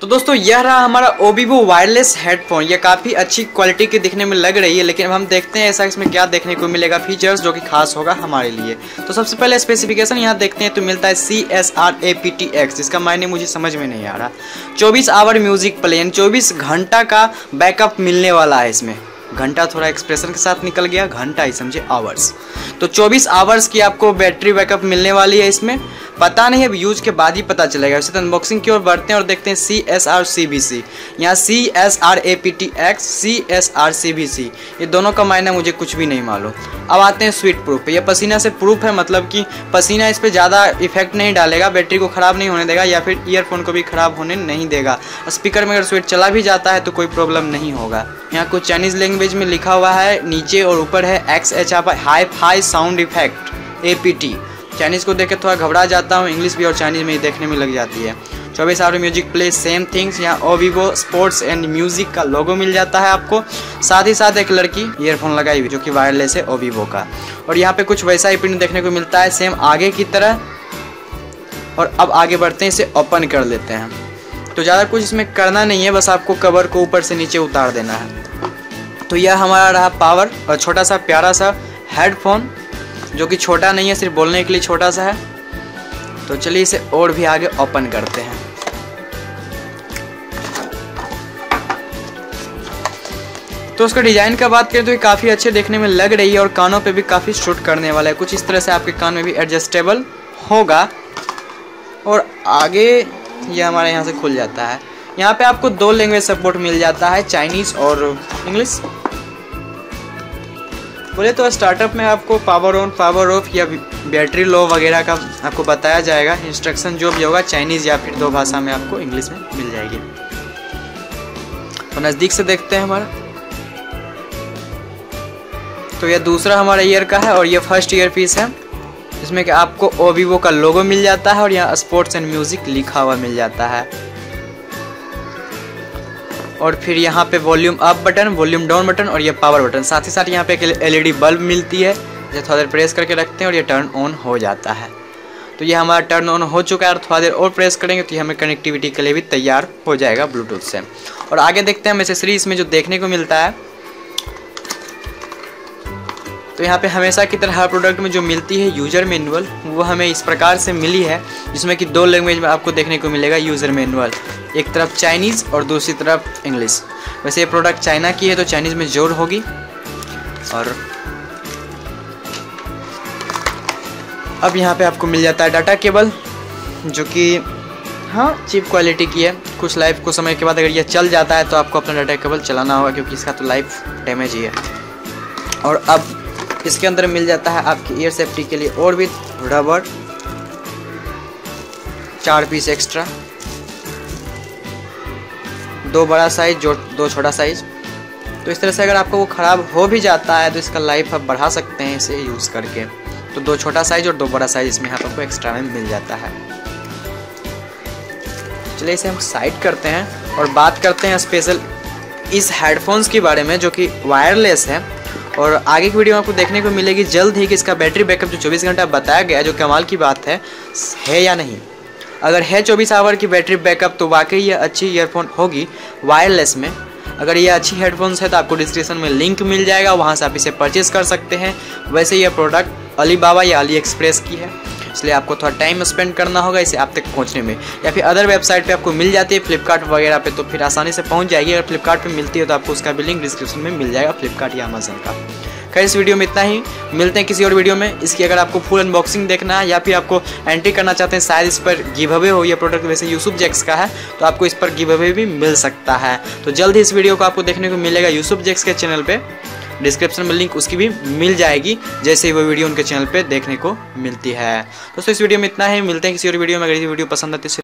तो दोस्तों, यह रहा हमारा ओबीबो वायरलेस हेडफोन ये काफ़ी अच्छी क्वालिटी की दिखने में लग रही है, लेकिन अब हम देखते हैं ऐसा इसमें क्या देखने को मिलेगा फीचर्स जो कि खास होगा हमारे लिए। तो सबसे पहले स्पेसिफिकेशन यहाँ देखते हैं तो मिलता है C S R A P T X जिसका मायने मुझे समझ में नहीं आ रहा। 24 आवर म्यूज़िक प्लेन 24 घंटा का बैकअप मिलने वाला है इसमें। घंटा थोड़ा एक्सप्रेशन के साथ निकल गया, घंटा ही, समझे? आवर्स तो 24 आवर्स की आपको बैटरी बैकअप मिलने वाली है इसमें। पता नहीं, अब यूज़ के बाद ही पता चलेगा। वैसे तो अनबॉक्सिंग की ओर बढ़ते हैं और देखते हैं C S R C B C यहाँ C S R A P T X C S R C B C ये दोनों का मायना मुझे कुछ भी नहीं मालूम। अब आते हैं स्वीट प्रूफ ये पसीना से प्रूफ है मतलब कि पसीना इस पर ज़्यादा इफ़ेक्ट नहीं डालेगा बैटरी को ख़राब नहीं होने देगा या फिर ईयरफोन को भी ख़राब होने नहीं देगा। स्पीकर में अगर स्वीट चला भी जाता है तो कोई प्रॉब्लम नहीं होगा। यहाँ कुछ चाइनीज़ लैंग्वेज में लिखा हुआ है, नीचे और ऊपर है एक्स एच आप hi fi sound effect A P T Chinese को देख के थोड़ा घबरा जाता हूँ इंग्लिश भी और चाइनीज़ में देखने में लग जाती है। चौबीस hour music play same things यहाँ ओ वीवो स्पोर्ट्स एंड म्यूज़िक का लोगो मिल जाता है आपको। साथ ही साथ एक लड़की ईयरफोन लगाई हुई, जो कि वायरलेस है ओ वीवो का। और यहाँ पे कुछ वैसा ही प्रिंट देखने को मिलता है सेम आगे की तरह। और अब आगे बढ़ते हैं, इसे ओपन कर लेते हैं। तो ज़्यादा कुछ इसमें करना नहीं है, बस आपको कवर को ऊपर से नीचे उतार देना है। तो यह हमारा रहा पावर और छोटा सा, प्यारा सा हेडफोन जो कि छोटा नहीं है, सिर्फ़ बोलने के लिए छोटा सा है। तो चलिए इसे और भी आगे ओपन करते हैं। तो उसका डिज़ाइन का बात करें तो ये काफ़ी अच्छे देखने में लग रही है, और कानों पे भी काफ़ी शूट करने वाला है। कुछ इस तरह से आपके कान में भी एडजस्टेबल होगा। और आगे ये हमारे यहाँ से खुल जाता है। यहाँ पे आपको दो लैंग्वेज सपोर्ट मिल जाता है चाइनीज़ और इंग्लिश बोले तो स्टार्टअप में आपको पावर ऑन पावर ऑफ़ या बैटरी लो वगैरह का आपको बताया जाएगा। इंस्ट्रक्शन जो भी होगा चाइनीज़ या फिर दो भाषा में आपको इंग्लिश में मिल जाएगी। तो नज़दीक से देखते हैं हमारा। तो यह दूसरा हमारा ईयर का है और ये फ़र्स्ट ईयर पीस है। जिसमें कि आपको ओ का लोगो मिल जाता है और यहाँ स्पोर्ट्स एंड म्यूज़िक लिखा हुआ मिल जाता है। और फिर यहाँ पे volume up button volume down button और ये पावर बटन साथ ही साथ यहाँ पे एक एलईडी बल्ब मिलती है जो थोड़ा देर प्रेस करके रखते हैं और ये टर्न ऑन हो जाता है। तो ये हमारा टर्न ऑन हो चुका है और थोड़ा देर और प्रेस करेंगे तो ये हमें कनेक्टिविटी के लिए भी तैयार हो जाएगा ब्लूटूथ से। और आगे देखते हैं हम इसमें जो देखने को मिलता है। तो यहाँ पे हमेशा की तरह हर प्रोडक्ट में जो मिलती है यूज़र मैनुअल वो हमें इस प्रकार से मिली है, जिसमें कि दो लैंग्वेज में आपको देखने को मिलेगा यूज़र मैनुअल एक तरफ़ चाइनीज़ और दूसरी तरफ़ इंग्लिश वैसे ये प्रोडक्ट चाइना की है तो चाइनीज़ में ज़ोर होगी। और अब यहाँ पे आपको मिल जाता है डाटा केबल जो कि हाँ चीप क्वालिटी की है। कुछ लाइफ को समय के बाद अगर ये चल जाता है तो आपको अपना डाटा केबल चलाना होगा, क्योंकि इसका तो लाइफ डैमेज ही है। और अब इसके अंदर मिल जाता है आपकी ईयर सेफ्टी के लिए और भी रबर चार पीस एक्स्ट्रा दो बड़ा साइज़ जो दो छोटा साइज़ तो इस तरह से अगर आपको वो ख़राब हो भी जाता है तो इसका लाइफ आप बढ़ा सकते हैं इसे यूज़ करके। तो दो छोटा साइज़ और दो बड़ा साइज़ इसमें यहाँ आपको एक्स्ट्रा में मिल जाता है। चलिए इसे हम साइड करते हैं और बात करते हैं स्पेशल इस हेडफोन्स के बारे में, जो कि वायरलेस है। और आगे की वीडियो आपको देखने को मिलेगी जल्द ही कि इसका बैटरी बैकअप जो 24 घंटा बताया गया, जो कमाल की बात है है या नहीं। अगर है 24 आवर की बैटरी बैकअप तो वाकई ये अच्छी ईयरफोन होगी वायरलेस में। अगर ये अच्छी हेडफोन्स है तो आपको डिस्क्रिप्शन में लिंक मिल जाएगा, वहाँ से आप इसे परचेज़ कर सकते हैं। वैसे ये प्रोडक्ट अली बाबा या अली एक्सप्रेस की है, इसलिए आपको थोड़ा टाइम स्पेंड करना होगा इसे आप तक पहुँचने में। या फिर अदर वेबसाइट पे आपको मिल जाती है फ्लिपकार्ट वगैरह पे तो फिर आसानी से पहुँच जाएगी। अगर फ्लिपकार्ट मिलती है तो आपको उसका भी लिंक डिस्क्रिप्शन में मिल जाएगा फ्लिपकार्ट या अमेजन का। खैर इस वीडियो में इतना ही। मिलते हैं किसी और वीडियो में। इसकी अगर आपको फुल अनबॉक्सिंग देखना है या फिर आपको एंट्री करना चाहते हैं, शायद इस पर गिव अवे हो ये प्रोडक्ट वैसे यूसुफ जेक्स का है तो आपको इस पर गिव अवे भी मिल सकता है। तो जल्द ही इस वीडियो को आपको देखने को मिलेगा यूसुफ जेक्स के चैनल पर डिस्क्रिप्शन में लिंक उसकी भी मिल जाएगी, जैसे ही वो वीडियो उनके चैनल पे देखने को मिलती है। दोस्तों इस वीडियो में इतना ही। मिलते हैं किसी और वीडियो में। अगर ये वीडियो पसंद आती है